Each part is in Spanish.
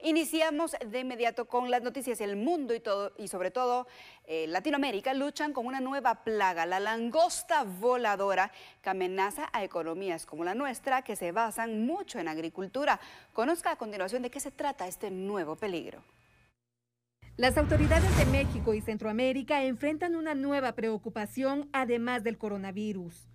Iniciamos de inmediato con las noticias. El mundo y, todo, y sobre todo eh, Latinoamérica luchan con una nueva plaga, la langosta voladora, que amenaza a economías como la nuestra, que se basan mucho en agricultura. Conozca a continuación de qué se trata este nuevo peligro. Las autoridades de México y Centroamérica enfrentan una nueva preocupación además del coronavirus.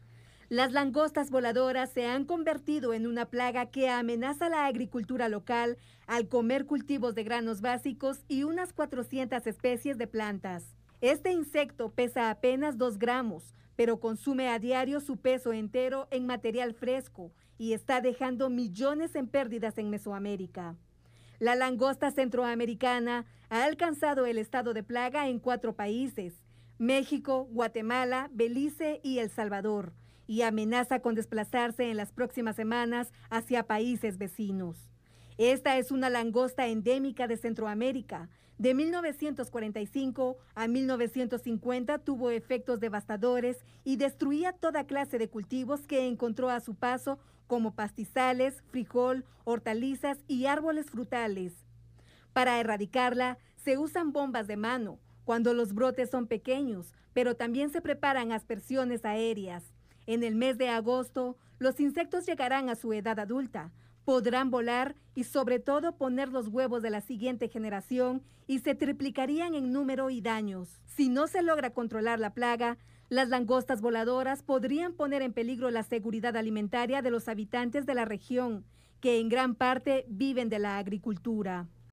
Las langostas voladoras se han convertido en una plaga que amenaza la agricultura local al comer cultivos de granos básicos y unas 400 especies de plantas. Este insecto pesa apenas 2 gramos, pero consume a diario su peso entero en material fresco y está dejando millones en pérdidas en Mesoamérica. La langosta centroamericana ha alcanzado el estado de plaga en cuatro países, México, Guatemala, Belice y El Salvador y amenaza con desplazarse en las próximas semanas hacia países vecinos. Esta es una langosta endémica de Centroamérica. De 1945 a 1950 tuvo efectos devastadores y destruía toda clase de cultivos que encontró a su paso, como pastizales, frijol, hortalizas y árboles frutales. Para erradicarla se usan bombas de mano, cuando los brotes son pequeños, pero también se preparan aspersiones aéreas. En el mes de agosto, los insectos llegarán a su edad adulta, podrán volar y sobre todo poner los huevos de la siguiente generación y se triplicarían en número y daños. Si no se logra controlar la plaga, las langostas voladoras podrían poner en peligro la seguridad alimentaria de los habitantes de la región, que en gran parte viven de la agricultura.